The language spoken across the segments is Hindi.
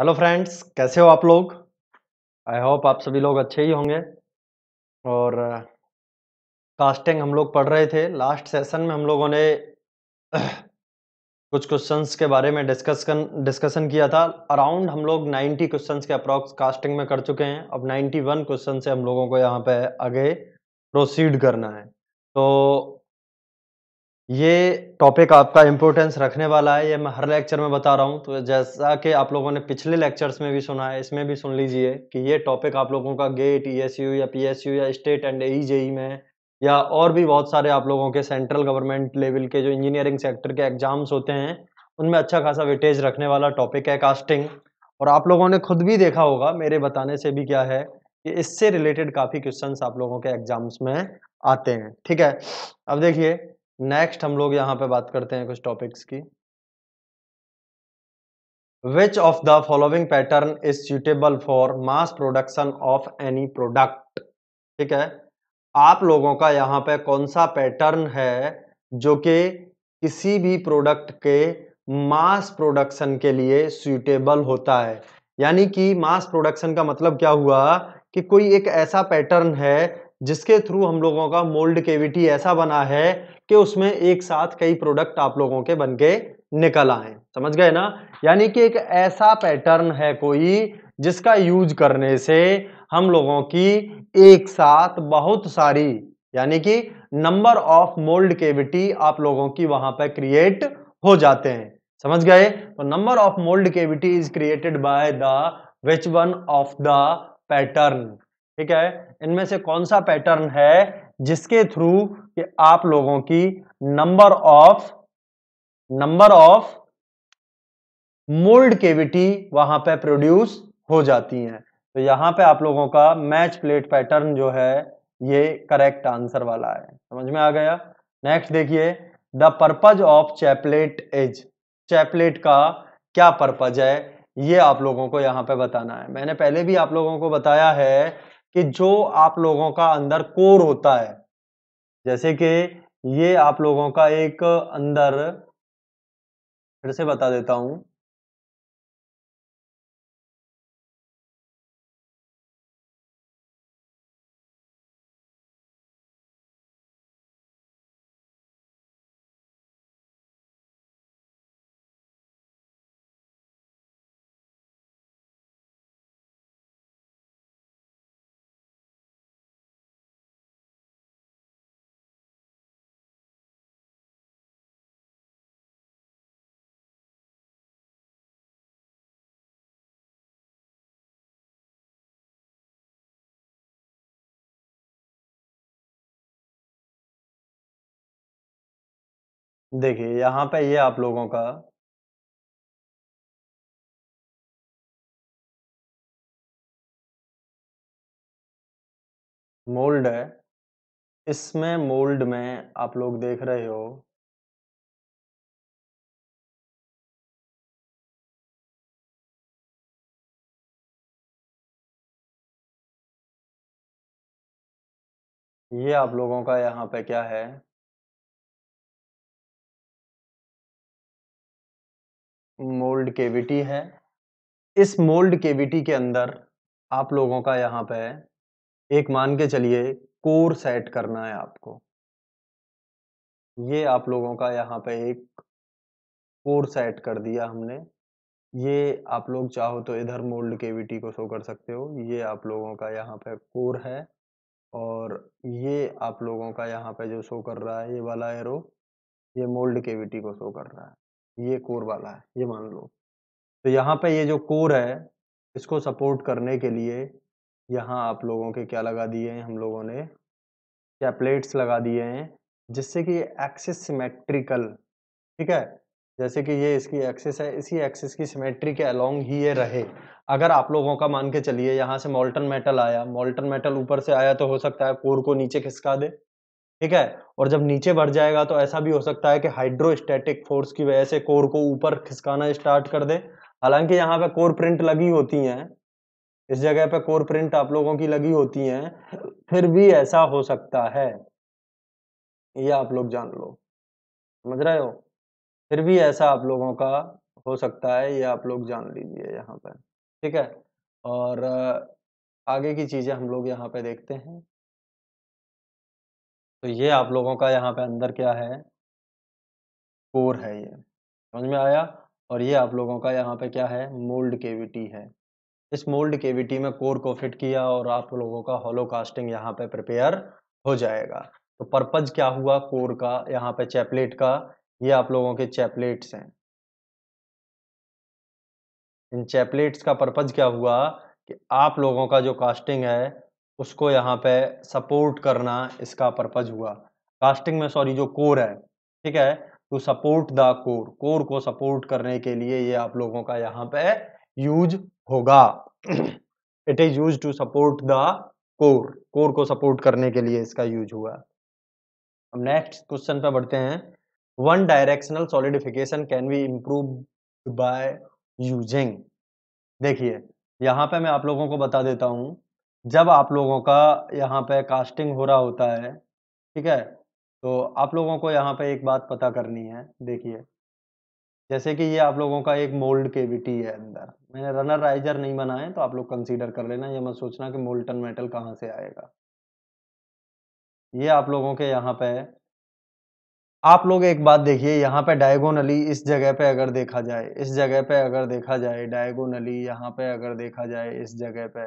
हेलो फ्रेंड्स कैसे हो आप लोग? आई होप आप सभी लोग अच्छे ही होंगे। और कास्टिंग हम लोग पढ़ रहे थे। लास्ट सेशन में हम लोगों ने, कुछ क्वेश्चंस के बारे में डिस्कस डिस्कशन किया था। अराउंड हम लोग 90 क्वेश्चंस के अप्रॉक्स कास्टिंग में कर चुके हैं। अब 91 क्वेश्चन से हम लोगों को यहाँ पे आगे प्रोसीड करना है। तो ये टॉपिक आपका इम्पोर्टेंस रखने वाला है, ये मैं हर लेक्चर में बता रहा हूँ। तो जैसा कि आप लोगों ने पिछले लेक्चर्स में भी सुना है, इसमें भी सुन लीजिए कि ये टॉपिक आप लोगों का गेट ईएसयू या पीएसयू या स्टेट एंड जेई में या और भी बहुत सारे आप लोगों के सेंट्रल गवर्नमेंट लेवल के जो इंजीनियरिंग सेक्टर के एग्ज़ाम्स होते हैं, उनमें अच्छा खासा वेटेज रखने वाला टॉपिक है कास्टिंग और आप लोगों ने खुद भी देखा होगा, मेरे बताने से भी क्या है कि इससे रिलेटेड काफ़ी क्वेश्चन आप लोगों के एग्ज़ाम्स में आते हैं। ठीक है? अब देखिए नेक्स्ट हम लोग यहाँ पे बात करते हैं कुछ टॉपिक्स की। Which of the following pattern is suitable for mass production of any product ठीक है? आप लोगों का यहाँ पे कौन सा पैटर्न है जो कि किसी भी प्रोडक्ट के मास प्रोडक्शन के लिए सुटेबल होता है? यानी कि मास प्रोडक्शन का मतलब क्या हुआ कि कोई एक ऐसा पैटर्न है जिसके थ्रू हम लोगों का मोल्ड केविटी ऐसा बना है कि उसमें एक साथ कई प्रोडक्ट आप लोगों के बन के निकल आए। समझ गए ना? यानी कि एक ऐसा पैटर्न है कोई जिसका यूज़ करने से हम लोगों की एक साथ बहुत सारी, यानी कि नंबर ऑफ़ मोल्ड केविटी आप लोगों की वहाँ पर क्रिएट हो जाते हैं। समझ गए? तो number of mould cavity is created by the which one of the pattern ठीक है? इनमें से कौन सा पैटर्न है जिसके थ्रू कि आप लोगों की number of number of mould cavity वहाँ पे प्रोड्यूस हो जाती हैं। तो यहाँ पे आप लोगों का मैच प्लेट पैटर्न जो है, ये करेक्ट आंसर वाला है। समझ में आ गया? नेक्स्ट देखिए the purpose of chaplet is chaplet का क्या पर्पज है, ये आप लोगों को यहाँ पे बताना है। मैंने पहले भी आप लोगों को बताया है कि जो आप लोगों का अंदर कोर होता है जैसे कि ये आप लोगों का एक अंदर फिर से बता देता हूँ। देखिए, यहाँ पे ये आप लोगों का मोल्ड है। इसमें मोल्ड में आप लोग देख रहे हो ये आप लोगों का यहाँ पे क्या है? मोल्ड केविटी है। इस मोल्ड केविटी के अंदर आप लोगों का यहाँ पे एक मान के चलिए, कोर सेट करना है आपको। ये आप लोगों का यहाँ पे एक कोर सेट कर दिया हमने। ये आप लोग चाहो तो इधर मोल्ड केविटी को शो कर सकते हो। ये आप लोगों का यहाँ पे कोर है और ये आप लोगों का यहाँ पे जो शो कर रहा है, ये वाला एरो ये मोल्ड केविटी को शो कर रहा है। ये कोर वाला है, ये मान लो। तो यहाँ पे ये जो कोर है, इसको सपोर्ट करने के लिए यहाँ आप लोगों के क्या लगा दिए हैं, हम लोगों ने क्या प्लेट्स लगा दिए हैं, जिससे कि एक्सिस सिमेट्रिकल, ठीक है? जैसे कि ये इसकी एक्सिस है, इसी एक्सिस की सिमेट्री के अलोंग ही ये रहे। अगर आप लोगों का मान के चलिए, यहाँ से मोल्टन मेटल आया, मोल्टन मेटल ऊपर से आया तो हो सकता है कोर को नीचे खिसका दे। ठीक है? और जब नीचे बढ़ जाएगा तो ऐसा भी हो सकता है कि हाइड्रोस्टैटिक फोर्स की वजह से कोर को ऊपर खिसकाना स्टार्ट कर दे। हालाँकि यहाँ पे कोर प्रिंट लगी होती हैं। इस जगह पे कोर प्रिंट आप लोगों की लगी होती हैं। फिर भी ऐसा हो सकता है। ये आप लोग जान लो। समझ रहे हो? फिर भी ऐसा आप लोगों का हो सकता है। ये आप लोग जान लीजिए यहाँ पे। ठीक है? और आगे की चीज़ें हम लोग यहाँ पे देखते हैं। तो ये आप लोगों का यहाँ पे अंदर क्या है? कोर है ये। समझ में आया? और ये आप लोगों का यहाँ पे क्या है? मोल्ड केविटी है। इस मोल्ड केविटी में कोर को फिट किया और आप लोगों का होलो कास्टिंग यहाँ पे प्रिपेयर हो जाएगा। तो पर्पज क्या हुआ कोर का, यहाँ पे चैपलेट का? ये आप लोगों के चैपलेट्स हैं। इन चैपलेट्स का पर्पज क्या हुआ कि आप लोगों का जो कास्टिंग है उसको यहाँ पे सपोर्ट करना इसका पर्पज हुआ। कास्टिंग में सॉरी जो कोर है, ठीक है? To support the core core को सपोर्ट करने के लिए ये आप लोगों का यहाँ पे यूज़ होगा। It is use to support the core core को सपोर्ट करने के लिए इसका यूज़ हुआ। अब नेक्स्ट क्वेश्चन पे बढ़ते हैं। One directional solidification can be improve by using देखिए, यहाँ पे मैं आप लोगों को बता देता हूँ जब आप लोगों का यहाँ पे कास्टिंग हो रहा होता है, ठीक है? तो आप लोगों को यहाँ पे एक बात पता करनी है, देखिए। जैसे कि ये आप लोगों का एक मोल्ड केविटी है अंदर। मैंने रनर राइजर नहीं बनाए तो आप लोग कंसीडर कर लेना, ये मत सोचना कि मोल्टन मेटल कहाँ से आएगा। ये आप लोगों के यहाँ पे, आप लोग एक बात देखिए, यहाँ पे डायगोनली इस जगह पे अगर देखा जाए, इस जगह पे अगर देखा जाए डायगोनली यहाँ पे अगर देखा जाए, इस जगह पे।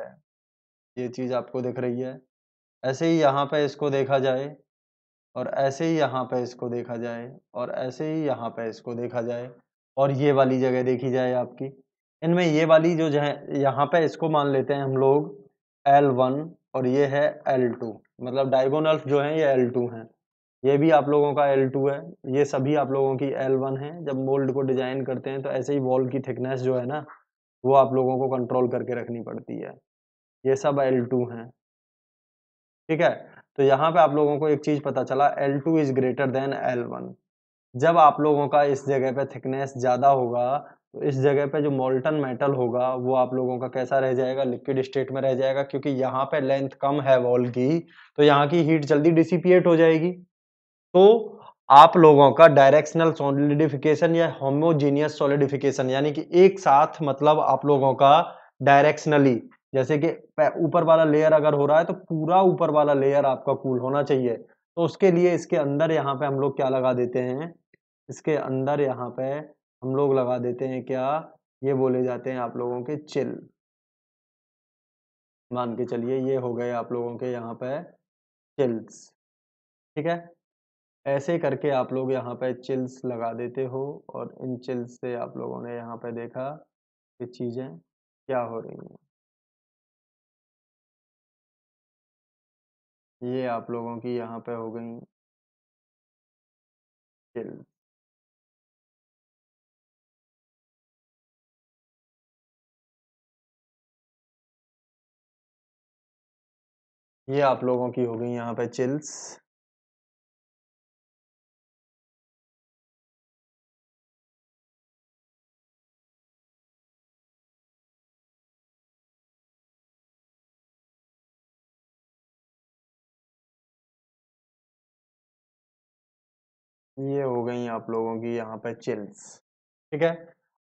ये चीज़ आपको दिख रही है। ऐसे ही यहाँ पे इसको देखा जाए और ऐसे ही यहाँ पे इसको देखा जाए और ऐसे ही यहाँ पे इसको देखा जाए और ये वाली जगह देखी जाए आपकी। इनमें ये वाली जो यहाँ पे इसको मान लेते हैं हम लोग L1 और ये है L2 मतलब डायगोनल्स जो है ये L2 हैं। ये भी आप लोगों का L2 है, ये सभी आप लोगों की L1 है। जब मोल्ड को डिज़ाइन करते हैं तो ऐसे ही वॉल की थिकनेस जो है ना, वो आप लोगों को कंट्रोल करके रखनी पड़ती है। ये सब L2 हैं। ठीक है? तो यहाँ पे आप लोगों को एक चीज़ पता चला L2 is greater than L1 जब आप लोगों का इस जगह पे थिकनेस ज़्यादा होगा तो इस जगह पे जो मोल्टन मेटल होगा, वो आप लोगों का कैसा रह जाएगा? लिक्विड स्टेट में रह जाएगा, क्योंकि यहाँ पे लेंथ कम है वॉल की तो यहाँ की हीट जल्दी डिसिपिएट हो जाएगी। तो आप लोगों का डायरेक्शनल सॉलिडिफिकेशन या होमोजीनियस सॉलिडिफिकेशन यानी कि एक साथ मतलब आप लोगों का डायरेक्शनली जैसे कि ऊपर वाला लेयर अगर हो रहा है तो पूरा ऊपर वाला लेयर आपका कूल होना चाहिए। तो उसके लिए इसके अंदर यहाँ पे हम लोग क्या लगा देते हैं? इसके अंदर यहाँ पे हम लोग लगा देते हैं क्या? ये बोले जाते हैं आप लोगों के चिल मान के चलिए, ये हो गए आप लोगों के यहाँ पे चिल्स ठीक है? ऐसे करके आप लोग यहाँ पे चिल्स लगा देते हो और इन चिल्स से आप लोगों ने यहाँ पे देखा कि चीज़ें क्या हो रही हैं। ये आप लोगों की यहाँ पे हो गई चिल्स ये आप लोगों की हो गई यहाँ पे चिल्स। ये हो गई आप लोगों की यहाँ पे चिल्स, ठीक है?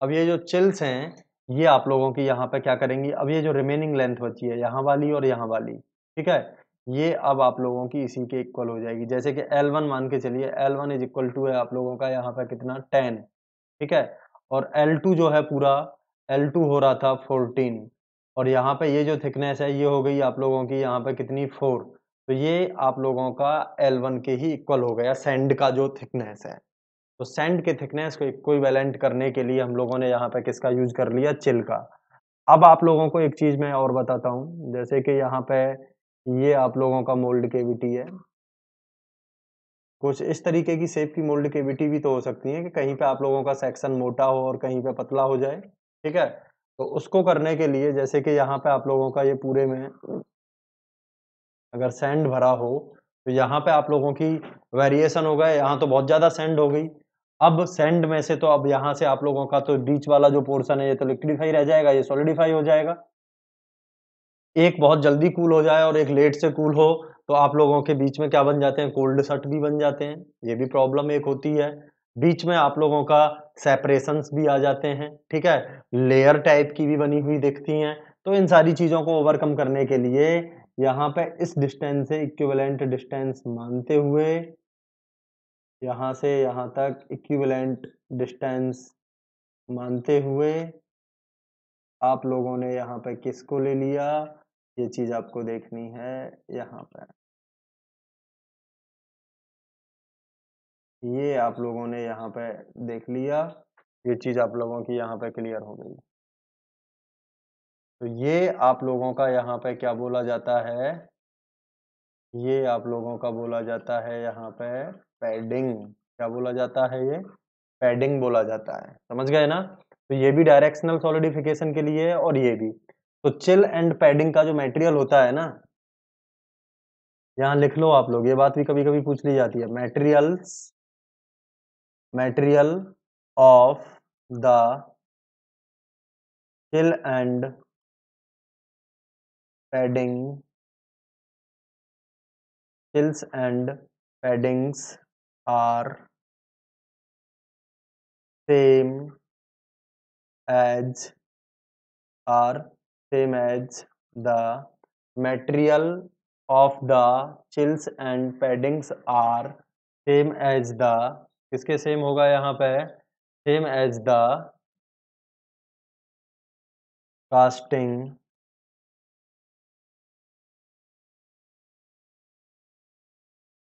अब ये जो चिल्स हैं, ये आप लोगों की यहाँ पे क्या करेंगी? अब ये जो रिमेनिंग लेंथ बची है, यहाँ वाली और यहाँ वाली, ठीक है? ये अब आप लोगों की इसी के इक्वल हो जाएगी। जैसे कि L1 मान के चलिए L1 one is equal to है आप लोगों का यहाँ पे कितना? 10 ठीक है? और L2 जो है पूरा L2 हो रहा था 14 और यहाँ पे ये जो थिकनेस है, ये हो गई आप लोगों की यहाँ पे कितनी? 4 तो ये आप लोगों का L1 के ही इक्वल हो गया सेंड का जो थिकनेस है। तो सेंड के थिकनेस को इक्विवेलेंट करने के लिए हम लोगों ने यहाँ पे किसका यूज़ कर लिया? चिल का। अब आप लोगों को एक चीज़ मैं और बताता हूँ, जैसे कि यहाँ पे ये आप लोगों का मोल्ड केविटी है। कुछ इस तरीके की सेप की मोल्ड केविटी भी तो हो सकती है कि कहीं पे आप लोगों का सेक्शन मोटा हो और कहीं पे पतला हो जाए, ठीक है? तो उसको करने के लिए जैसे कि यहाँ पे आप लोगों का ये पूरे में अगर सैंड भरा हो तो यहाँ पे आप लोगों की वेरिएशन हो गए। यहाँ तो बहुत ज़्यादा सैंड हो गई। अब सैंड में से तो अब यहाँ से आप लोगों का तो बीच वाला जो पोर्सन है, ये तो लिक्विडिफाई रह जाएगा, ये सॉलिडिफाई हो जाएगा। एक बहुत जल्दी कूल हो जाए और एक लेट से कूल हो तो आप लोगों के बीच में क्या बन जाते हैं? कोल्ड सट भी बन जाते हैं। ये भी प्रॉब्लम एक होती है। बीच में आप लोगों का सेपरेशंस भी आ जाते हैं, ठीक है? लेयर टाइप की भी बनी हुई दिखती हैं। तो इन सारी चीज़ों को ओवरकम करने के लिए यहाँ पे इस डिस्टेंस से इक्विवेलेंट डिस्टेंस मानते हुए, यहाँ से यहाँ तक इक्विवेलेंट डिस्टेंस मानते हुए, आप लोगों ने यहाँ पे किसको ले लिया? ये चीज़ आपको देखनी है यहाँ पे। ये आप लोगों ने यहाँ पे देख लिया। ये चीज़ आप लोगों की यहाँ पे क्लियर हो गई। तो ये आप लोगों का यहाँ पे क्या बोला जाता है? ये आप लोगों का बोला जाता है यहाँ पे पैडिंग। क्या बोला जाता है ये? पैडिंग बोला जाता है। समझ गए ना? तो ये भी डायरेक्शनल सॉलिडिफिकेशन के लिए है और ये भी। तो चिल एंड पैडिंग का जो मटेरियल होता है ना? यहाँ लिख लो आप लोग, ये बात भी कभी कभी पूछ ली जाती है। Materials material of the chill and padding chills and paddings are same as are same as the material of the chills and paddings are same as the किसके सेम होगा यहाँ पे same as the casting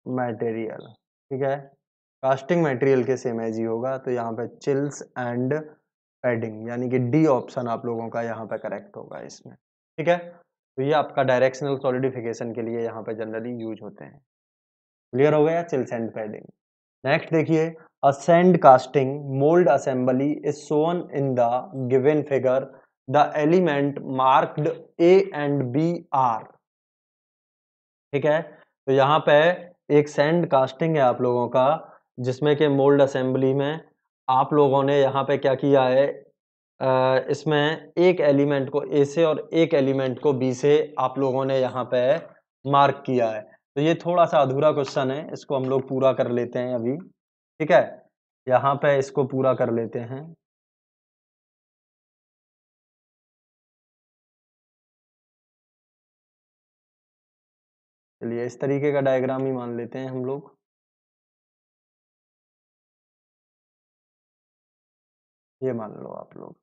material ठीक है? कास्टिंग मटेरियल के सेम एज ही होगा तो यहाँ पे चिल्स एंड पैडिंग यानी कि डी ऑप्शन आप लोगों का यहाँ पे करेक्ट होगा इसमें, ठीक है? तो ये आपका डायरेक्शनल सॉलिडिफिकेशन के लिए यहाँ पे जनरली यूज़ होते हैं। क्लियर हो गया? चिल्स एंड पैडिंग नेक्स्ट देखिए a sand casting mould assembly is shown in the given figure the element marked A and B are ठीक है? तो यहाँ पे एक सैंड कास्टिंग है आप लोगों का, जिसमें के मोल्ड असेंबली में आप लोगों ने यहाँ पे क्या किया है इसमें एक एलिमेंट को ए से और एक एलिमेंट को बी से आप लोगों ने यहाँ पे मार्क किया है। तो ये थोड़ा सा अधूरा क्वेश्चन है, इसको हम लोग पूरा कर लेते हैं अभी, ठीक है? यहाँ पे इसको पूरा कर लेते हैं। चलिए, इस तरीके का डायग्राम ही मान लेते हैं हम लोग। ये मान लो आप लोग।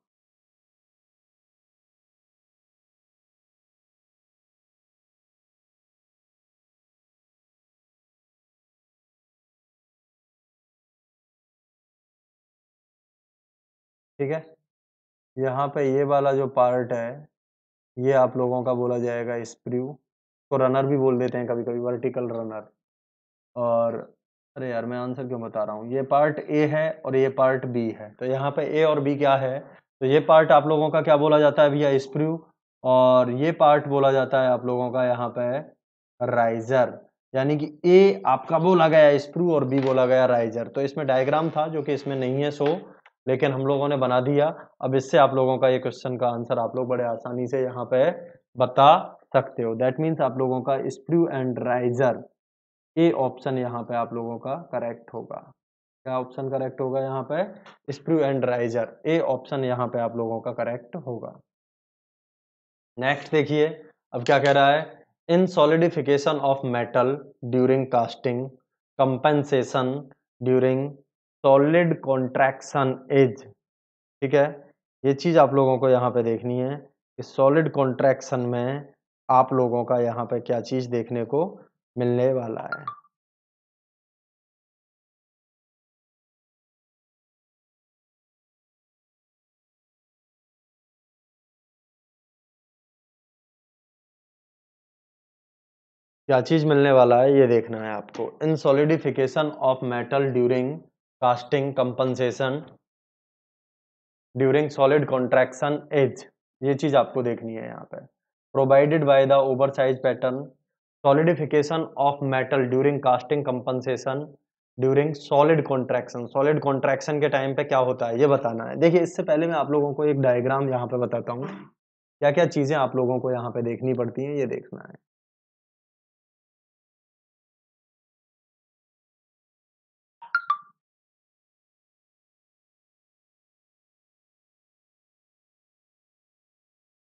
ठीक है? यहाँ पे ये वाला जो पार्ट है, ये आप लोगों का बोला जाएगा स्प्रू को रनर भी बोल देते हैं कभी कभी वर्टिकल रनर और, अरे यार, मैं आंसर क्यों बता रहा हूँ? ये पार्ट ए है और ये पार्ट बी है। तो यहाँ पे ए और बी क्या है? तो ये पार्ट आप लोगों का क्या बोला जाता है भैया? स्प्रू और ये पार्ट बोला जाता है आप लोगों का यहाँ पे राइजर यानी कि ए आपका बोला गया स्प्रू और बी बोला गया राइजर तो इसमें डायग्राम था जो कि इसमें नहीं है सो लेकिन हम लोगों ने बना दिया। अब इससे आप लोगों का ये क्वेश्चन का आंसर आप लोग बड़े आसानी से यहाँ पे बता सकते हो। दैट मीन्स आप लोगों का sprue and riser A option यहाँ पे आप लोगों का करेक्ट होगा। क्या ऑप्शन करेक्ट होगा यहाँ पे? Sprue and riser A option यहाँ पे आप लोगों का करेक्ट होगा। नेक्स्ट देखिए, अब क्या कह रहा है? In solidification of metal during casting compensation during solid contraction as ठीक है? ये चीज़ आप लोगों को यहाँ पे देखनी है कि सॉलिड कॉन्ट्रैक्शन में आप लोगों का यहाँ पर क्या चीज़ देखने को मिलने वाला है? क्या चीज़ मिलने वाला है? ये देखना है आपको। In solidification of metal during casting compensation during solid contraction as ये चीज़ आपको देखनी है यहाँ पे। By the over size pattern solidification of metal during casting compensation during solid contraction solid contraction के टाइम पे क्या होता है? ये बताना है। देखिए, इससे पहले मैं आप लोगों को एक डायग्राम यहाँ पे बताता हूँ। क्या क्या चीज़ें आप लोगों को यहाँ पे देखनी पड़ती हैं, ये देखना है।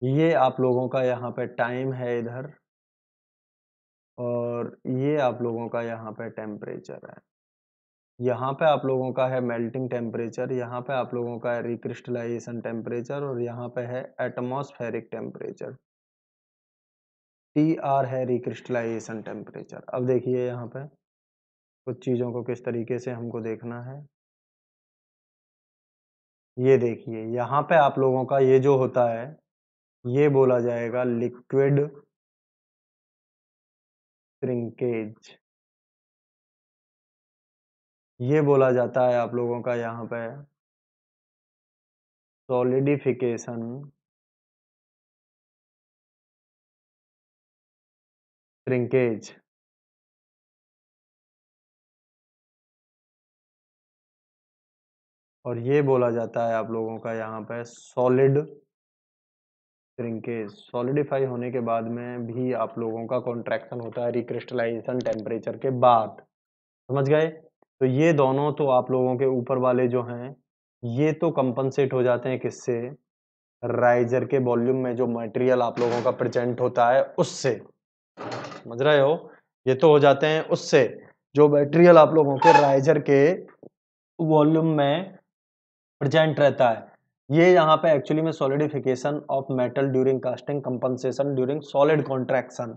ये आप लोगों का यहाँ पे टाइम है इधर और ये आप लोगों का यहाँ पे टेम्परेचर है। यहाँ पे आप लोगों का है मेल्टिंग टेम्परेचर यहाँ पे आप लोगों का है रिक्रिस्टलाइजेशन टेम्परेचर और यहाँ पे है एटमॉस्फेरिक टेम्परेचर टी आर है रिक्रिस्टलाइजेशन टेम्परेचर अब देखिए यहाँ पे कुछ चीज़ों को किस तरीके से हमको देखना है। ये देखिए, यहाँ पे आप लोगों का ये जो होता है ये बोला जाएगा लिक्विड श्रिंकेज ये बोला जाता है आप लोगों का यहाँ पे सॉलिडिफिकेशन श्रिंकेज और ये बोला जाता है आप लोगों का यहाँ पे सॉलिड श्रिंकेज सॉलिडिफाई होने के बाद में भी आप लोगों का कॉन्ट्रैक्शन होता है रिक्रिस्टलाइजेशन टेम्परेचर के बाद। समझ गए? तो ये दोनों तो आप लोगों के ऊपर वाले जो हैं, ये तो कंपनसेट हो जाते हैं किससे? राइजर के वॉल्यूम में जो मटेरियल आप लोगों का प्रेजेंट होता है उससे। समझ रहे हो? ये तो हो जाते हैं उससे। जो मटेरियल आप लोगों के राइजर के वॉल्यूम में प्रेजेंट रहता है। ये यहाँ पे एक्चुअली में solidification of metal during casting compensation during solid contraction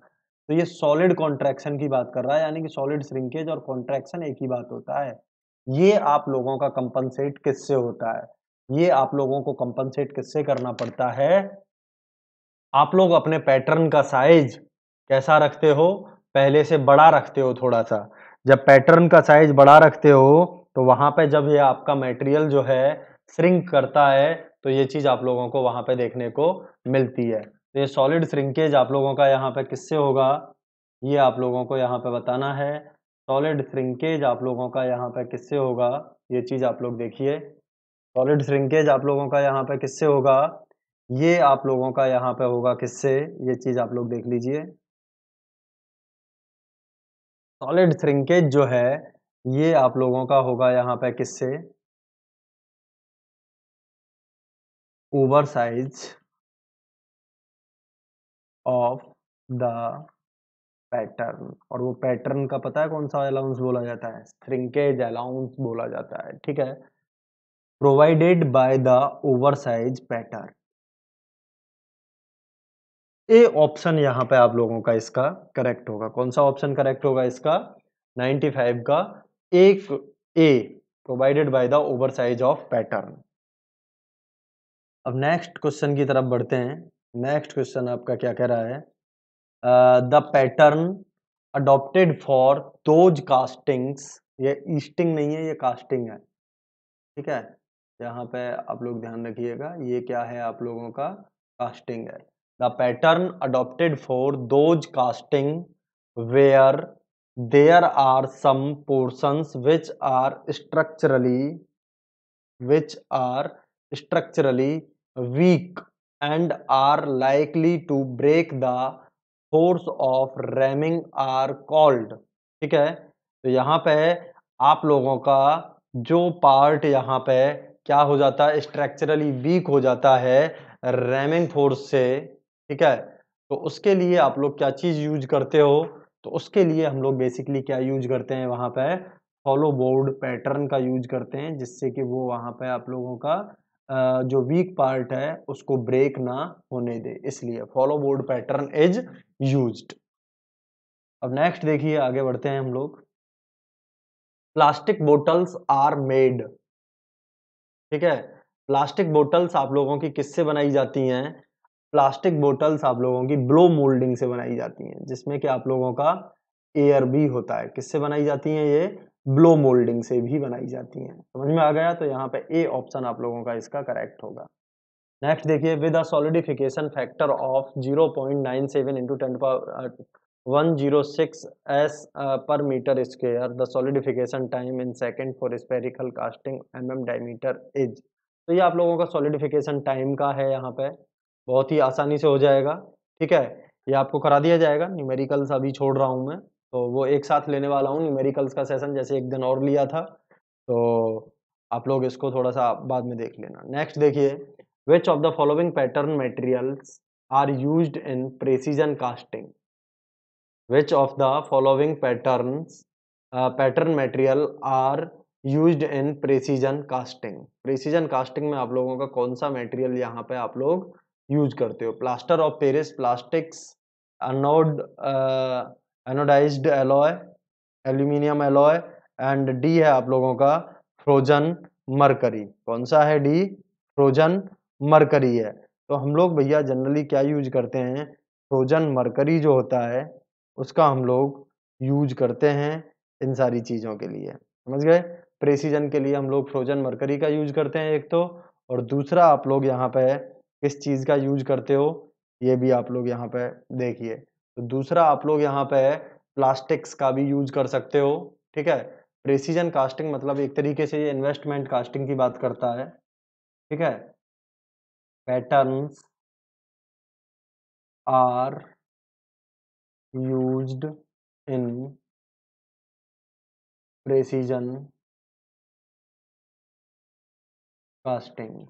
तो ये सॉलिड कॉन्ट्रैक्शन की बात कर रहा है, यानी कि सॉलिड श्रिंकेज और कॉन्ट्रैक्शन एक ही बात होता है। ये आप लोगों का कंपनसेट किससे होता है? ये आप लोगों को कंपनसेट किससे करना पड़ता है? आप लोग अपने पैटर्न का साइज़ कैसा रखते हो? पहले से बड़ा रखते हो थोड़ा सा जब पैटर्न का साइज़ बड़ा रखते हो तो वहाँ पे जब ये आपका मटेरियल जो है श्रिंक करता है तो ये चीज़ आप लोगों को वहाँ पे देखने को मिलती है। तो ये सॉलिड श्रिंकेज आप लोगों का यहाँ पे किससे होगा? ये आप लोगों को यहाँ पे बताना है। सॉलिड श्रिंकेज आप लोगों का यहाँ पे किससे होगा? ये चीज़ आप लोग देखिए। सॉलिड श्रिंकेज आप लोगों का यहाँ पे किससे होगा? ये आप लोगों का यहाँ पे होगा किससे? ये चीज़ आप लोग देख लीजिए। सॉलिड श्रिंकेज जो है, ये आप लोगों का होगा यहाँ पे किससे? Oversize ऑफ़ द पैटर्न और वो पैटर्न का पता है कौन सा अलाउंस बोला जाता है? श्रिंकेज अलाउंस बोला जाता है, ठीक है? Provided by the oversize pattern A option यहाँ पे आप लोगों का इसका करेक्ट होगा। कौन सा ऑप्शन करेक्ट होगा इसका? 95 का एक A provided by the oversize of pattern अब नेक्स्ट क्वेश्चन की तरफ़ बढ़ते हैं। नेक्स्ट क्वेश्चन आपका क्या कह रहा है? The pattern adopted for those castings ये ईस्टिंग नहीं है, ये कास्टिंग है। ठीक है? यहाँ पे आप लोग ध्यान रखिएगा, ये क्या है आप लोगों का? कास्टिंग है। The pattern adopted for those casting where there are some portions which are structurally which are structurally weak and are likely to break the force of ramming are called. ठीक है? तो यहाँ पे आप लोगों का जो पार्ट यहाँ पे क्या हो जाता है? स्ट्रक्चरली वीक हो जाता है रैमिंग फोर्स से। ठीक है? तो उसके लिए आप लोग क्या चीज़ यूज़ करते हो? तो उसके लिए हम लोग बेसिकली क्या यूज़ करते हैं वहाँ पे? फॉलो बोर्ड पैटर्न का यूज़ करते हैं जिससे कि वो वहाँ पे आप लोगों का जो वीक पार्ट है, उसको ब्रेक ना होने दे। इसलिए follow board pattern is used अब नेक्स्ट देखिए, आगे बढ़ते हैं हम लोग। प्लास्टिक बोटल्स आर मेड ठीक है? प्लास्टिक बोटल्स आप लोगों की किससे बनाई जाती हैं? प्लास्टिक बोटल्स आप लोगों की ब्लो मोल्डिंग से बनाई जाती हैं, जिसमें कि आप लोगों का एयर भी होता है। किससे बनाई जाती हैं ये? ब्लो मोल्डिंग से भी बनाई जाती हैं। समझ में आ गया? तो यहाँ पे ए ऑप्शन आप लोगों का इसका करेक्ट होगा। नेक्स्ट देखिए with a solidification factor of 0.97 point nine seven into ten one zero six S per metre square the solidification time in second for spherical casting M M diameter is तो ये आप लोगों का सॉलिडिफिकेशन टाइम का है यहाँ पे। बहुत ही आसानी से हो जाएगा। ठीक है? ये आपको करा दिया जाएगा। न्यूमेरिकल्स अभी छोड़ रहा हूँ मैं। तो वो एक साथ लेने वाला हूँ न्यूमेरिकल्स का सेशन जैसे एक दिन और लिया था। तो आप लोग इसको थोड़ा सा बाद में देख लेना। नेक्स्ट देखिए which of the following pattern materials used in precision casting? Which of the following patterns uh, pattern material are used in precision casting? Precision casting में आप लोगों का कौन सा material यहाँ पे आप लोग यूज़ करते हो? Plaster of Paris plastics anode anodized alloy aluminium alloy and D है आप लोगों का फ्रोजन मरकरी कौन सा है डी फ्रोजन मरकरी है। तो हम लोग भैया जनरली क्या यूज़ करते हैं? फ्रोजन मरकरी जो होता है, उसका हम लोग यूज़ करते हैं इन सारी चीज़ों के लिए। समझ गए? प्रेसीजन के लिए हम लोग फ्रोजन मरकरी का यूज़ करते हैं एक तो और दूसरा आप लोग यहाँ पे किस चीज़ का यूज़ करते हो, ये भी आप लोग यहाँ पे देखिए। तो दूसरा आप लोग यहाँ पे प्लास्टिक्स का भी यूज़ कर सकते हो, ठीक है? प्रेसिजन कास्टिंग मतलब एक तरीके से ये इन्वेस्टमेंट कास्टिंग की बात करता है, ठीक है? Patterns are used in precision casting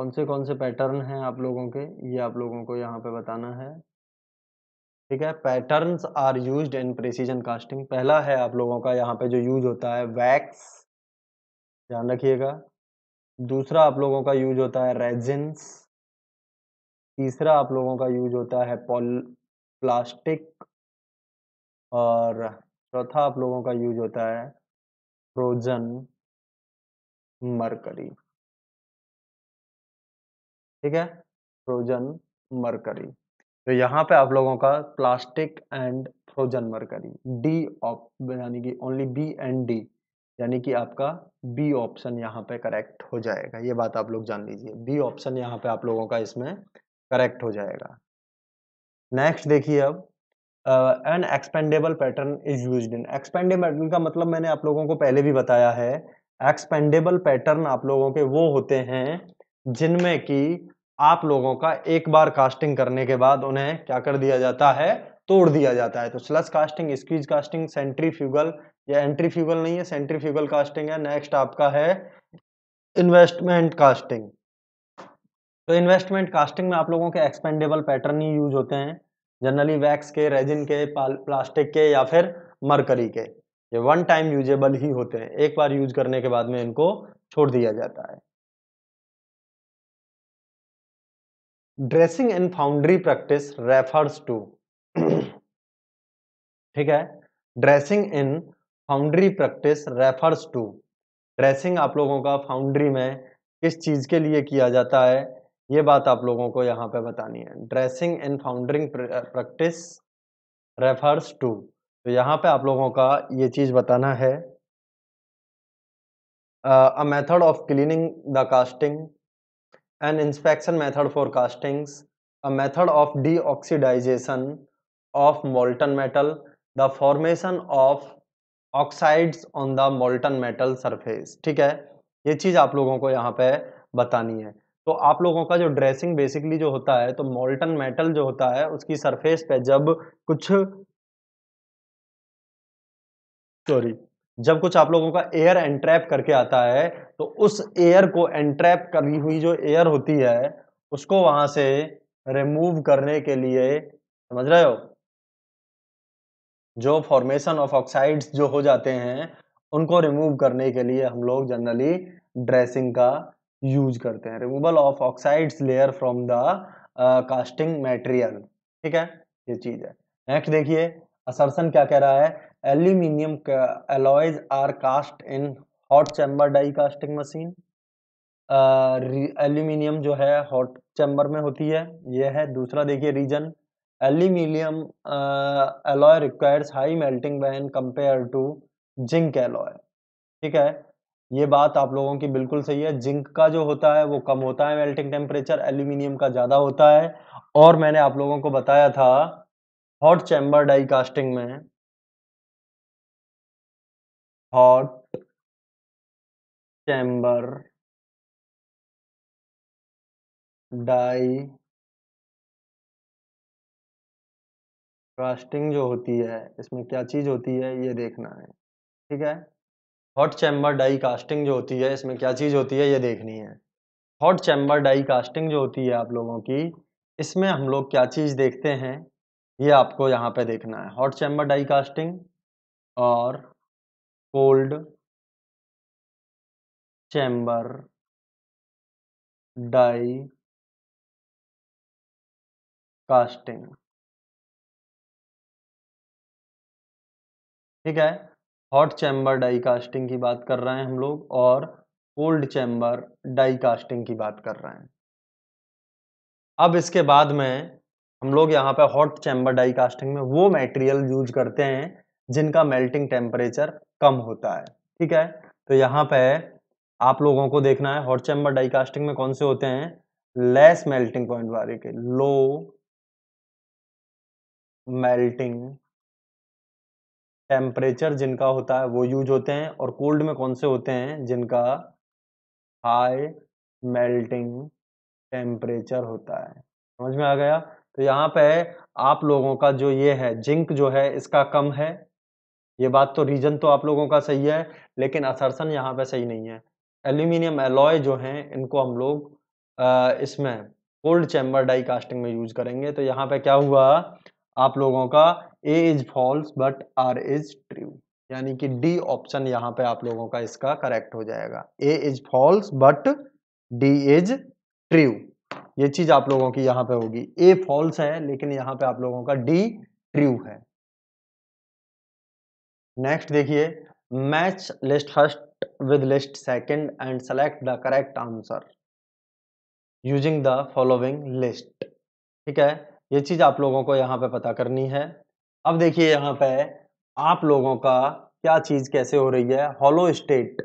कौन से कौन से पैटर्न हैं आप लोगों के? ये आप लोगों को यहाँ पे बताना है। ठीक है? Patterns are used in precision casting पहला है आप लोगों का यहाँ पे जो यूज़ होता है वैक्स ध्यान रखिएगा। दूसरा आप लोगों का यूज़ होता है रेजिन्स तीसरा आप लोगों का यूज़ होता है पॉल प्लास्टिक और चौथा आप लोगों का यूज़ होता है फ्रोजन मरकरी। ठीक है? Frozen mercury. तो यहाँ पे आप लोगों का plastic and frozen mercury D op यानी कि ओनली बी एंड डी यानी कि आपका बी ऑप्शन यहाँ पे करेक्ट हो जाएगा। ये बात आप लोग जान लीजिए। बी ऑप्शन यहाँ पे आप लोगों का इसमें करेक्ट हो जाएगा। नेक्स्ट देखिए अब an expendable pattern is use in expendable का मतलब मैंने आप लोगों को पहले भी बताया है। एक्सपेंडेबल पैटर्न आप लोगों के वो होते हैं जिनमें कि आप लोगों का एक बार कास्टिंग करने के बाद उन्हें क्या कर दिया जाता है? तोड़ दिया जाता है। तो slush casting squeeze casting centrifugal या एंट्रीफ्यूगल नहीं है सेंट्रीफ्यूगल कास्टिंग है। नेक्स्ट आपका है इन्वेस्टमेंट कास्टिंग तो इन्वेस्टमेंट कास्टिंग में आप लोगों के एक्सपेंडेबल पैटर्न ही यूज़ होते हैं। जनरली वैक्स के रेजिन के प्लास्टिक के या फिर मरकरी के। ये वन टाइम यूजेबल ही होते हैं। एक बार यूज़ करने के बाद में इनको छोड़ दिया जाता है। Dressing in foundry practice refers to. ठीक है? Dressing in foundry practice refers to. Dressing आप लोगों का फाउंड्री में किस चीज़ के लिए किया जाता है, ये बात आप लोगों को यहाँ पे बतानी है। Dressing in foundry practice refers to. तो यहाँ पे आप लोगों का ये चीज़ बताना है। A, method of cleaning the casting. An inspection method for castings, a method of deoxidization of molten metal, the formation of oxides on the molten metal surface ठीक है? ये चीज़ आप लोगों को यहाँ पे बतानी है। तो आप लोगों का जो ड्रेसिंग बेसिकली जो होता है तो मोल्टन मेटल जो होता है उसकी सरफेस पे जब कुछ सॉरी जब कुछ आप लोगों का एयर एंट्रैप करके आता है तो उस एयर को एंट्रैप करी हुई जो एयर होती है, उसको वहाँ से रिमूव करने के लिए, समझ रहे हो? जो फॉर्मेशन ऑफ़ ऑक्साइड्स जो हो जाते हैं, उनको रिमूव करने के लिए हम लोग जनरली ड्रेसिंग का यूज़ करते हैं। Removal of oxides layer from the casting material ठीक है? ये चीज़ है। नेक्स्ट देखिए असरसन क्या कह रहा है? Aluminium alloys are cast in hot chamber die casting machine aluminium जो है हॉट चैम्बर में होती है। यह है दूसरा देखिए reason aluminium alloy requires high melting than compare to zinc alloy ठीक है? ये बात आप लोगों की बिल्कुल सही है। जिंक का जो होता है, वो कम होता है मेल्टिंग टेम्परेचर एल्यूमिनियम का ज़्यादा होता है। और मैंने आप लोगों को बताया था हॉट चैम्बर डाई कास्टिंग में हॉट चैम्बर डाई कास्टिंग जो होती है, इसमें क्या चीज़ होती है, ये देखना है, ठीक है? हॉट चैम्बर डाई कास्टिंग जो होती है, इसमें क्या चीज़ होती है, ये देखनी है। हॉट चैम्बर डाई कास्टिंग जो होती है आप लोगों की, इसमें हम लोग क्या चीज़ देखते हैं, ये आपको यहाँ पे देखना है। हॉट चैम्बर डाई कास्टिंग और कोल्ड चैम्बर डाई कास्टिंग। ठीक है, हॉट चैम्बर डाई कास्टिंग की बात कर रहे हैं हम लोग और कोल्ड चैम्बर डाई कास्टिंग की बात कर रहे हैं। अब इसके बाद में हम लोग यहाँ पे हॉट चैम्बर डाई कास्टिंग में वो मटेरियल यूज़ करते हैं जिनका मेल्टिंग टेम्परेचर कम होता है। ठीक है? तो यहाँ पे आप लोगों को देखना है हॉट चैम्बर डाई कास्टिंग में कौन से होते हैं? लेस मेल्टिंग पॉइंट वाले के लो मेल्टिंग टेम्परेचर जिनका होता है, वो यूज़ होते हैं। और कोल्ड में कौन से होते हैं? जिनका हाई मेल्टिंग टेम्परेचर होता है। समझ में आ गया? तो यहाँ पे आप लोगों का जो ये है, जिंक जो है, इसका कम है। ये बात तो रीजन तो आप लोगों का सही है, लेकिन असरसन यहाँ पे सही नहीं है। एल्यूमिनियम एलॉय जो हैं, इनको हम लोग इसमें कोल्ड चैम्बर डाई कास्टिंग में यूज़ करेंगे। तो यहाँ पे क्या हुआ? आप लोगों का A is false but R is true यानी कि डी ऑप्शन यहाँ पे आप लोगों का इसका करेक्ट हो जाएगा। A is false but D is true ये चीज़ आप लोगों की यहाँ पे होगी। ए फॉल्स है, लेकिन यहाँ पे आप लोगों का डी ट्रू है। नेक्स्ट देखिए match list first with list second and select the correct answer using the following list ठीक है? ये चीज़ आप लोगों को यहाँ पे पता करनी है। अब देखिए यहाँ पे आप लोगों का क्या चीज़ कैसे हो रही है? हॉलो स्टेट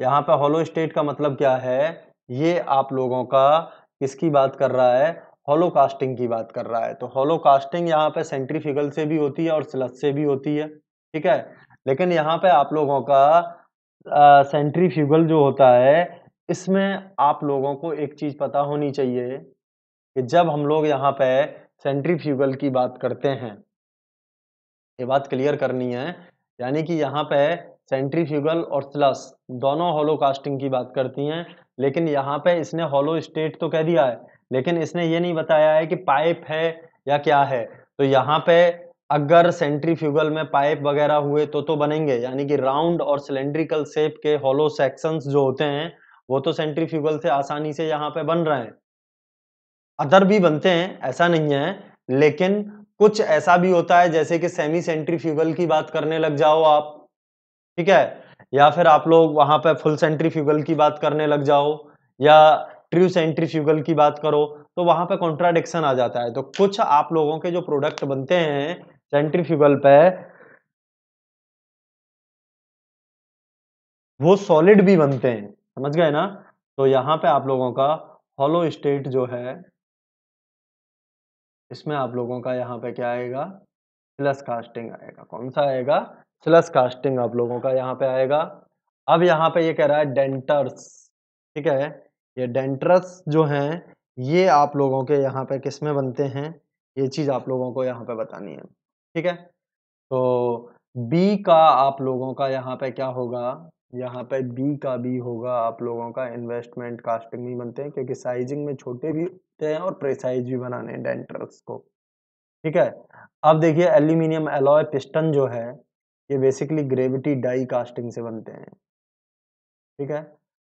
यहाँ पे हॉलो स्टेट का मतलब क्या है? ये आप लोगों का किसकी बात कर रहा है? हॉलो कास्टिंग की बात कर रहा है। तो हॉलो कास्टिंग यहाँ पे सेंट्रीफ्यूगल से भी होती है और स्लस से भी होती है। ठीक है? लेकिन यहाँ पे आप लोगों का सेंट्रीफ्यूगल जो होता है, इसमें आप लोगों को एक चीज़ पता होनी चाहिए कि जब हम लोग यहाँ पे सेंट्रीफ्यूगल की बात करते हैं, ये बात क्लियर करनी है, यानी कि यहाँ पे सेंट्रीफ्यूगल और स्लस दोनों होलो कास्टिंग की बात करती हैं, लेकिन यहाँ पे इसने होलो स्टेट तो कह दिया है, लेकिन इसने ये नहीं बताया है कि पाइप है या क्या है। तो यहाँ पे अगर सेंट्रीफ्यूगल में पाइप वगैरह हुए तो तो बनेंगे, यानी कि राउंड और सिलेंड्रिकल शेप के होलो सेक्शंस जो होते हैं, वो तो सेंट्रीफ्यूगल से आसानी से यहाँ पे बन रहे हैं। अदर भी बनते हैं, ऐसा नहीं है, लेकिन कुछ ऐसा भी होता है जैसे कि सेमी सेंट्रीफ्यूगल की बात करने लग जाओ आप, ठीक है? या फिर आप लोग वहाँ पे फुल सेंट्रीफ्यूगल की बात करने लग जाओ, या ट्रू सेंट्रीफ्यूगल की बात करो तो वहाँ पे कॉन्ट्राडिक्शन आ जाता है। तो कुछ आप लोगों के जो प्रोडक्ट बनते हैं सेंट्रीफ्यूगल पे, वो सॉलिड भी बनते हैं। समझ गए ना? तो यहाँ पे आप लोगों का हॉलो स्टेट जो है, इसमें आप लोगों का यहाँ पे क्या आएगा? प्लस कास्टिंग आएगा। कौन सा आएगा? स्लस कास्टिंग आप लोगों का यहाँ पे आएगा। अब यहाँ पे ये कह रहा है डेंटर्स ठीक है? ये डेंटर्स जो हैं, ये आप लोगों के यहाँ पे किसमें बनते हैं? ये चीज़ आप लोगों को यहाँ पे बतानी है। ठीक है? तो बी का आप लोगों का यहाँ पे क्या होगा? यहाँ पे बी का भी होगा आप लोगों का इन्वेस्टमेंट कास्टिंग भी बनते हैं, क्योंकि साइजिंग में छोटे भी होते हैं और प्रेसाइज भी बनाने हैं डेंटर्स को। ठीक है? अब देखिए एल्यूमिनियम एलॉय पिस्टन जो है, ये बेसिकली ग्रेविटी डाई कास्टिंग से बनते हैं। ठीक है?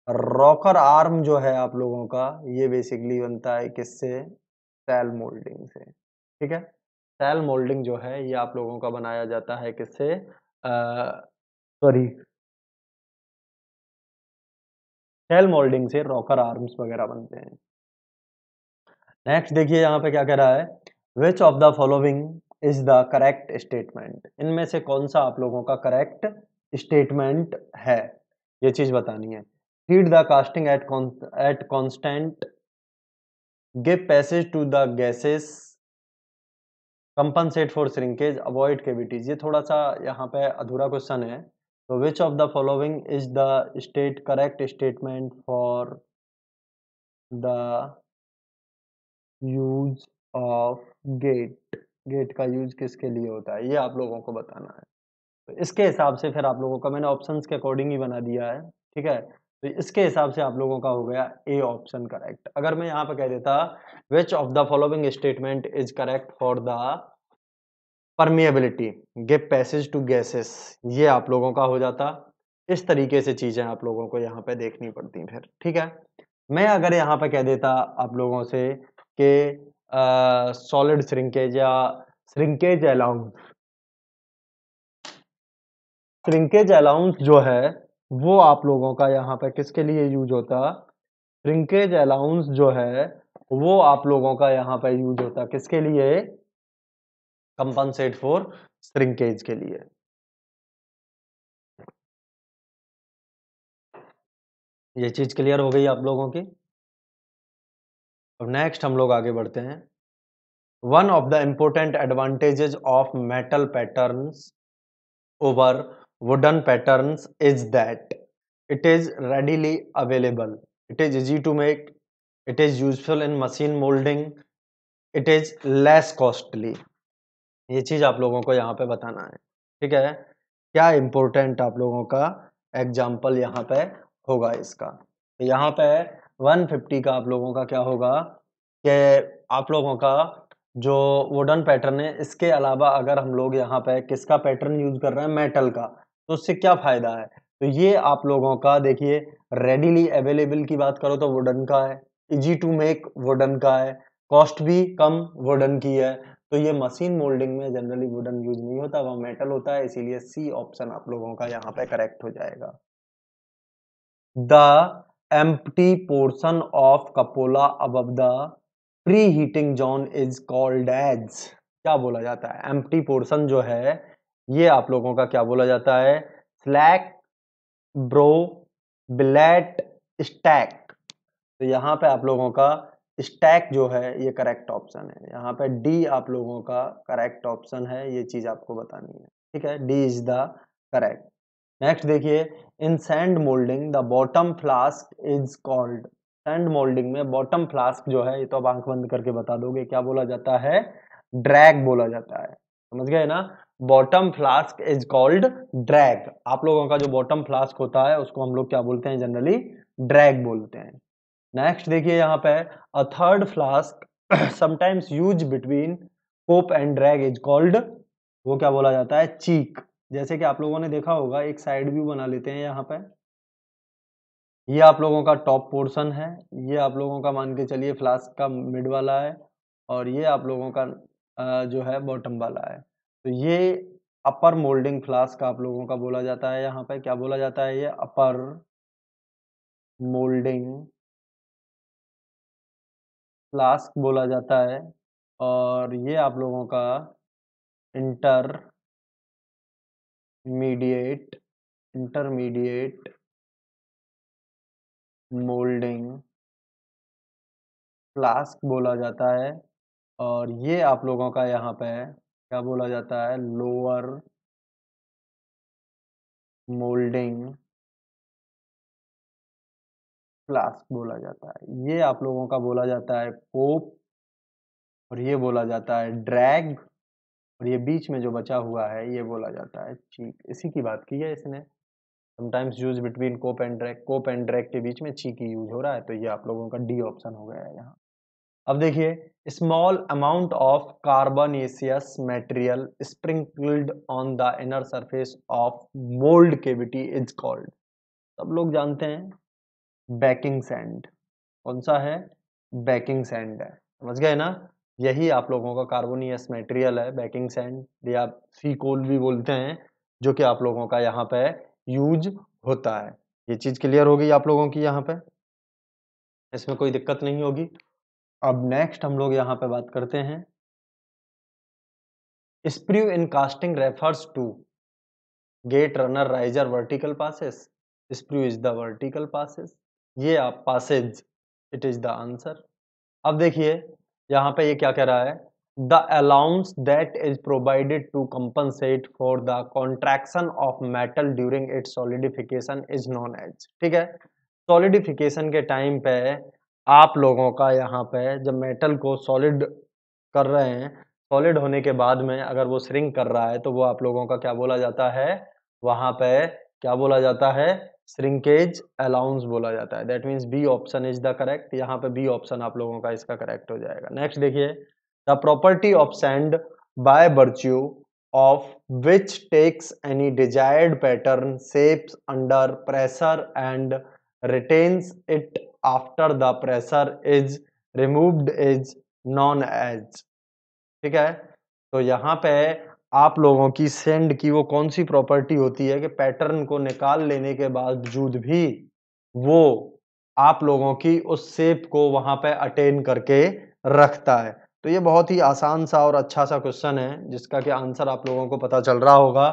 रॉकर आर्म जो है आप लोगों का, ये बेसिकली बनता है किससे? सेल मोल्डिंग से। ठीक है? सेल मोल्डिंग जो है, ये आप लोगों का बनाया जाता है किससे? सॉरी। सेल मोल्डिंग से रॉकर आर्म्स वगैरह बनते हैं। नेक्स्ट देखिए यहाँ पे क्या कह रहा है? Which of the following is the correct statement इनमें से कौन सा आप लोगों का करेक्ट स्टेटमेंट है? ये चीज़ बतानी है। Feed the casting at at constant give passage to the gases compensate for shrinkage avoid cavities ये थोड़ा सा यहाँ पे अधूरा क्वेश्चन है। तो which of the following is the state correct statement for the use of gate gate का यूज़ किसके लिए होता है? ये आप लोगों को बताना है। तो इसके हिसाब से फिर आप लोगों का मैंने ऑप्शंस के अकॉर्डिंग ही बना दिया है। ठीक है? तो इसके हिसाब से आप लोगों का हो गया ए ऑप्शन करेक्ट अगर मैं यहाँ पे कह देता which of the following statement is correct for the permeability give passage to gases ये आप लोगों का हो जाता। इस तरीके से चीज़ें आप लोगों को यहाँ पे देखनी पड़ती फिर, ठीक है? मैं अगर यहाँ पे कह देता आप लोगों से कि सॉलिड श्रिंकेज या श्रिंकेज अलाउंस श्रिंकेज अलाउंस जो है वो आप लोगों का यहाँ पे किसके लिए यूज़ होता? श्रिंकेज अलाउंस जो है, वो आप लोगों का यहाँ पे यूज़ होता। किसके लिए? कंपनसेट फॉर श्रिंकेज के लिए। ये चीज़ क्लियर हो गई आप लोगों की? अब नेक्स्ट हम लोग आगे बढ़ते हैं। One of the important advantages of metal patterns over wooden patterns is that it is readily available. It is easy to make. It is useful in machine molding. It is less costly. ये चीज़ आप लोगों को यहाँ पे बताना है। ठीक है? क्या इंपॉर्टेंट आप लोगों का एग्ज़ाम्पल यहाँ पे होगा इसका? तो यहाँ पे 150 का आप लोगों का क्या होगा कि आप लोगों का जो वुडन पैटर्न है, इसके अलावा अगर हम लोग यहाँ पे किसका पैटर्न यूज़ कर रहे हैं? मेटल का। तो उससे क्या फ़ायदा है? तो ये आप लोगों का, देखिए रेडीली अवेलेबल की बात करो तो वुडन का है इजी टू मेक वुडन का है कॉस्ट भी कम वुडन की है। तो ये मशीन मोल्डिंग में जनरली वुडन यूज़ नहीं होता, वह मेटल होता है, इसीलिए सी ऑप्शन आप लोगों का यहाँ पे करेक्ट हो जाएगा। The empty portion of cupola अब the preheating zone is called as क्या बोला जाता है? एम्प्टी पोर्शन जो है ये आप लोगों का क्या बोला जाता है? स्लैक ब्रो ब्लैट स्टैक तो यहाँ पे आप लोगों का स्टैक जो है, ये करेक्ट ऑप्शन है। यहाँ पे डी आप लोगों का करेक्ट ऑप्शन है, ये चीज़ आपको बतानी है। ठीक है? D is the correct next देखिए in sand moulding the bottom flask is called sand moulding में बॉटम फ्लास्क जो है, ये तो आप आँख बंद करके बता दोगे, क्या बोला जाता है? ड्रैग बोला जाता है। समझ गए ना? Bottom flask is called drag. आप लोगों का जो बॉटम फ्लास्क होता है, उसको हम लोग क्या बोलते हैं जनरली? ड्रैग बोलते हैं। नेक्स्ट देखिए यहाँ पे a third flask sometimes use between cope and drag is called वो क्या बोला जाता है? चीक। जैसे कि आप लोगों ने देखा होगा, एक साइड व्यू बना लेते हैं यहाँ पे। ये आप लोगों का टॉप पोर्शन है। ये आप लोगों का मान के चलिए फ्लास्क का मिड वाला है। और ये आप लोगों का जो है बॉटम वाला है। तो ये अपर मोल्डिंग फ्लास्क आप लोगों का बोला जाता है, यहाँ पे क्या बोला जाता है? ये अपर मोल्डिंग फ्लास्क बोला जाता है और ये आप लोगों का intermediate intermediate moulding flask बोला जाता है और ये आप लोगों का यहाँ पे क्या बोला जाता है? लोअर मोल्डिंग फ्लास्क बोला जाता है। ये आप लोगों का बोला जाता है कोप और ये बोला जाता है ड्रैग और ये बीच में जो बचा हुआ है, ये बोला जाता है चीक इसी की बात की है इसने। Sometimes use between cope and drag cope and drag के बीच में चीक यूज़ हो रहा है तो ये आप लोगों का डी ऑप्शन हो गया है यहाँ। अब देखिए, small amount of carbonaceous material sprinkled on the inner surface of mold cavity is called. सब लोग जानते हैं? बेकिंग सैंड कौन सा है? बेकिंग सैंड है। समझ गए ना? यही आप लोगों का कार्बोनियस मटेरियल है बेकिंग सैंड या सी कोल भी बोलते हैं, जो कि आप लोगों का यहाँ पे यूज़ होता है। ये चीज़ क्लियर हो गई आप लोगों की यहाँ पे? इसमें कोई दिक्कत नहीं होगी। अब नेक्स्ट हम लोग यहाँ पे बात करते हैं। Sprue in casting refers to gate runner riser vertical passes sprue is the vertical passes ये आप passage it is the answer अब देखिए, यहाँ पे ये क्या कह रहा है? The allowance that is provided to compensate for the contraction of metal during its solidification is known as ठीक है? सॉलिडिफिकेशन के टाइम पे आप लोगों का यहाँ पे जब मेटल को सॉलिड कर रहे हैं, सॉलिड होने के बाद में अगर वो श्रिंक कर रहा है तो वो आप लोगों का क्या बोला जाता है? वहाँ पे क्या बोला जाता है? श्रिंकेज अलाउंस बोला जाता है। That means B option is the correct यहाँ पे बी ऑप्शन आप लोगों का इसका करेक्ट हो जाएगा। नेक्स्ट देखिए the property of sand by virtue of which takes any desired pattern shapes under pressure and retains it after the pressure is removed is known as ठीक है? तो यहाँ पे आप लोगों की सेंड की वो कौन सी प्रॉपर्टी होती है कि पैटर्न को निकाल लेने के बावजूद भी वो आप लोगों की उस सेप को वहाँ पे अटेन करके रखता है। तो ये बहुत ही आसान सा और अच्छा सा क्वेश्चन है, जिसका कि आंसर आप लोगों को पता चल रहा होगा।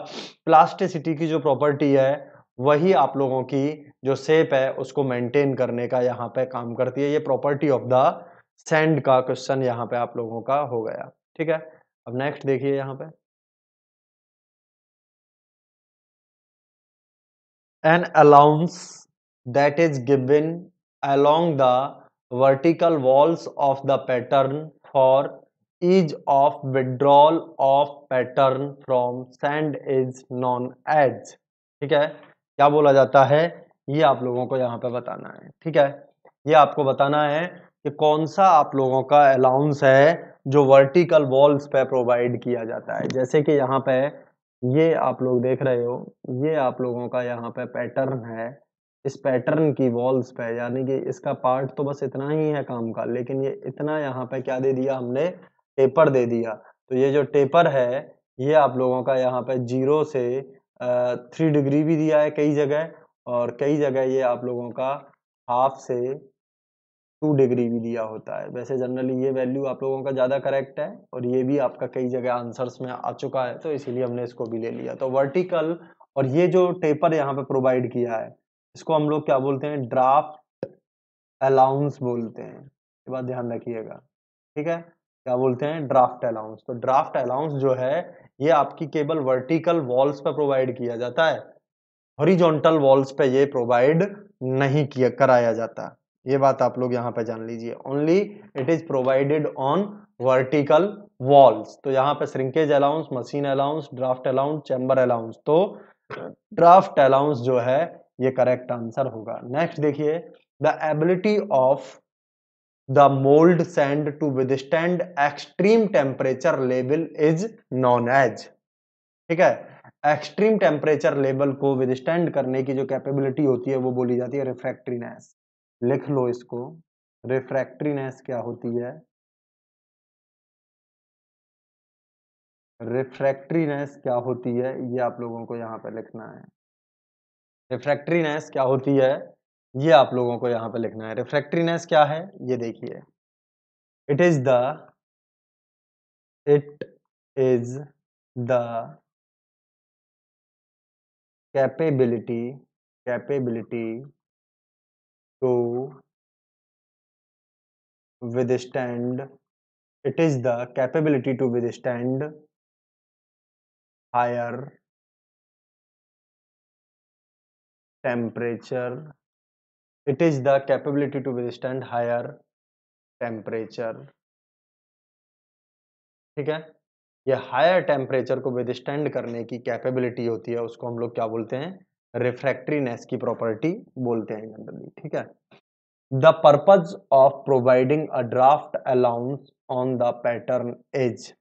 प्लास्टिसिटी की जो प्रॉपर्टी है, वही आप लोगों की जो सेप है, उसको मेंटेन करने का यहाँ पे काम करती है। ये प्रॉपर्टी ऑफ़ द सेंड का क्वेश्चन यहाँ पे आप लोगों का हो गया। ठीक है? अब नेक्स्ट देखिए यहाँ पे। An allowance that is given along the vertical walls of the pattern for ease of withdrawal of pattern from sand is known as ठीक है? क्या बोला जाता है? ये आप लोगों को यहाँ पे बताना है, ठीक है? ये आपको बताना है कि कौन सा आप लोगों का अलाउंस है जो वर्टिकल वॉल्स पे प्रोवाइड किया जाता है। जैसे कि यहाँ पे ये आप लोग देख रहे हो, ये आप लोगों का यहाँ पे पैटर्न है। इस पैटर्न की वॉल्स पे, यानी कि इसका पार्ट तो बस इतना ही है काम का, लेकिन ये इतना यहाँ पे क्या दे दिया हमने? टेपर दे दिया। तो ये जो टेपर है, ये आप लोगों का यहाँ पे ज़ीरो से थ्री डिग्री भी दिया है कई जगह और कई जगह ये आप लोगों का हाफ़ से टू डिग्री भी दिया होता है। वैसे जनरली ये वैल्यू आप लोगों का ज़्यादा करेक्ट है और ये भी आपका कई जगह आंसर्स में आ चुका है तो इसीलिए हमने इसको भी ले लिया। तो वर्टिकल और ये जो टेपर यहाँ पे प्रोवाइड किया है, इसको हम लोग क्या बोलते हैं? ड्राफ्ट अलाउंस बोलते हैं। ये बात ध्यान रखिएगा। ठीक है? क्या बोलते हैं? ड्राफ्ट अलाउंस तो ड्राफ्ट अलाउंस जो है, ये आपकी केवल वर्टिकल वॉल्स पर प्रोवाइड किया जाता है। हॉरिजॉन्टल वॉल्स पे ये प्रोवाइड नहीं किया, कराया जाता। ये बात आप लोग यहाँ पे जान लीजिए। Only it is provided on vertical walls तो यहाँ पे shrinkage allowance machine allowance draft allowance chamber allowance तो ड्राफ्ट अलाउंस जो है, ये करेक्ट आंसर होगा। नेक्स्ट देखिए the ability of the mould sand to withstand extreme temperature level is known as ठीक है? एक्सट्रीम टेम्परेचर लेवल को विदस्टैंड करने की जो कैपेबिलिटी होती है, वो बोली जाती है रिफ्रैक्ट्रीनेस लिख लो इसको। रिफ्रैक्ट्रीनेस क्या होती है? रिफ्रैक्ट्रीनेस क्या होती है? ये आप लोगों को यहाँ पे लिखना है। रिफ्रैक्ट्रीनेस क्या होती है? ये आप लोगों को यहाँ पे लिखना है। रिफ्रैक्ट्रीनेस क्या है? ये देखिए। It is the it is the capability capability to withstand it is the capability to withstand higher temperature it is the capability to withstand higher temperature ठीक है ये हायर टेम्परेचर को विदस्टैंड करने की कैपेबिलिटी होती है, उसको हम लोग क्या बोलते हैं? रिफ्रैक्ट्रीनेस की प्रॉपर्टी बोलते हैं जनरली ठीक है? The purpose of providing a draft allowance on the pattern as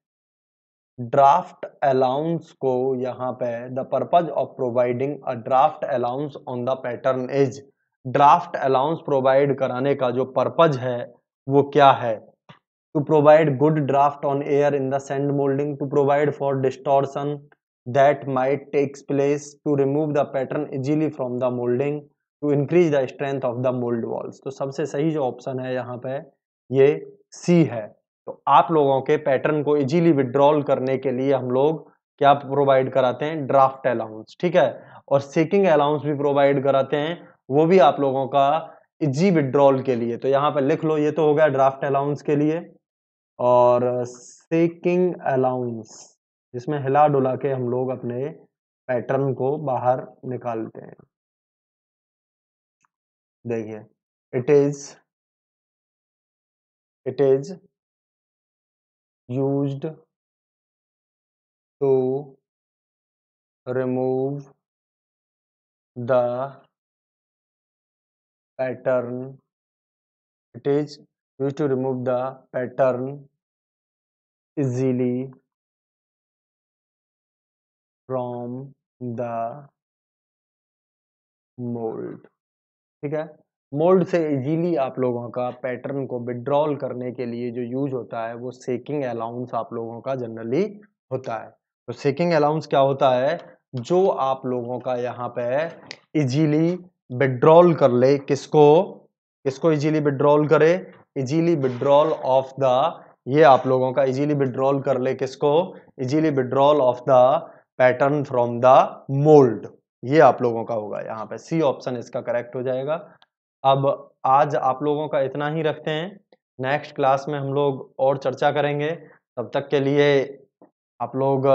draft allowance को यहाँ पे the purpose of providing a draft allowance on the pattern as draft allowance provide कराने का जो पर्पज है, वो क्या है? To provide good draft on air in the sand moulding to provide for distortion that might takes place to remove the pattern easily from the molding, to increase the strength of the mold walls. तो सबसे सही जो ऑप्शन है यहाँ पे, ये सी है। तो आप लोगों के पैटर्न को इजीली विड्रॉल करने के लिए हम लोग क्या प्रोवाइड कराते हैं? ड्राफ्ट अलाउंस ठीक है? और सेकिंग अलाउंस भी प्रोवाइड कराते हैं, वो भी आप लोगों का इजी विड्रॉल के लिए। तो यहाँ पर लिख लो, ये तो हो गया ड्राफ्ट अलाउंस के लिए। और सेकिंग अलाउंस जिसमें हिला डुला के हम लोग अपने पैटर्न को बाहर निकालते हैं। देखिए it is it is used to remove the pattern. It is used to remove the pattern easily from the mold. ठीक है? मोल्ड से इजीली आप लोगों का पैटर्न को विड्रॉल करने के लिए जो यूज़ होता है, वो सेकिंग अलाउंस आप लोगों का जनरली होता है। तो सेकिंग अलाउंस क्या होता है? जो आप लोगों का यहाँ पे इजीली विड्रॉल कर ले, किसको? किसको इजीली विड्रॉल करे? इजीली विड्रॉल ऑफ़ द ये आप लोगों का इजीली विड्रॉल कर ले किसको? Easily withdrawal of the pattern from the mould ये आप लोगों का होगा यहाँ पे। सी ऑप्शन इसका करेक्ट हो जाएगा। अब आज आप लोगों का इतना ही रखते हैं। नेक्स्ट क्लास में हम लोग और चर्चा करेंगे। तब तक के लिए आप लोग,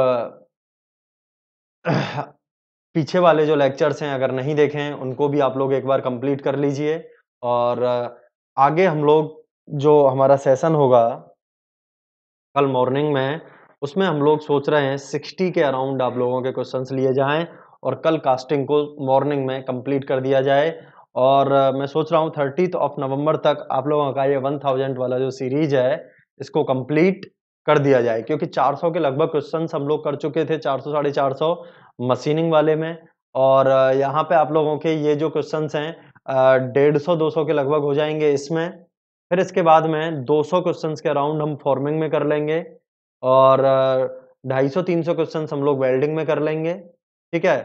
पीछे वाले जो लेक्चर्स हैं, अगर नहीं देखें, उनको भी आप लोग एक बार कंप्लीट कर लीजिए। और आगे हम लोग जो हमारा सेशन होगा, कल मॉर्निंग में, उसमें हम लोग सोच रहे हैं 60 के अराउंड आप लोगों के क्वेश्चंस लिए जाएँ और कल कास्टिंग को मॉर्निंग में कंप्लीट कर दिया जाए। और मैं सोच रहा हूँ थर्टीथ ऑफ़ नवंबर तक आप लोगों का ये वन थाउज़ेंड वाला जो सीरीज़ है, इसको कंप्लीट कर दिया जाए। क्योंकि 400 के लगभग क्वेश्चन हम लोग कर चुके थे 400 साढ़े चार मशीनिंग वाले में। और यहाँ पे आप लोगों के ये जो क्वेश्चन हैं डेढ़ सौ, दो सौ के लगभग हो जाएँगे इसमें। फिर इसके बाद में 200 क्वेश्चन के अराउंड हम फॉर्मिंग में कर लेंगे और ढाई सौ तीन सौ क्वेश्चन हम लोग वेल्डिंग में कर लेंगे ठीक है?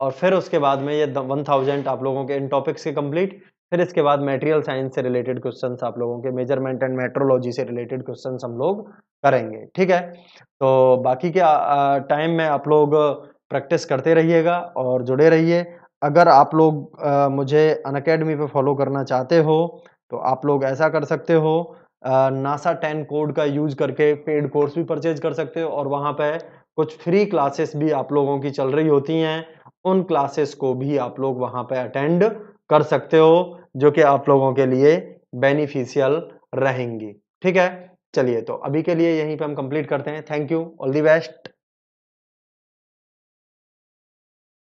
और फिर उसके बाद में ये वन थाउज़ेंड आप लोगों के इन टॉपिक्स के कंप्लीट फिर इसके बाद मटेरियल साइंस से रिलेटेड क्वेश्चन आप लोगों के मेज़रमेंट एंड मेट्रोलॉजी से रिलेटेड क्वेश्चन हम लोग करेंगे ठीक है? तो बाकी के टाइम में आप लोग प्रैक्टिस करते रहिएगा और जुड़े रहिए। अगर आप लोग आ, मुझे अन अकेडमी पे फॉलो करना चाहते हो तो आप लोग ऐसा कर सकते हो नासा टेन कोड का यूज़ करके पेड कोर्स भी परचेज कर सकते हो और वहाँ पे कुछ फ्री क्लासेस भी आप लोगों की चल रही होती हैं। उन क्लासेस को भी आप लोग वहाँ पे अटेंड कर सकते हो, जो कि आप लोगों के लिए बेनिफिशियल रहेंगी। ठीक है? चलिए तो अभी के लिए यहीं पे हम कंप्लीट करते हैं। Thank you all the best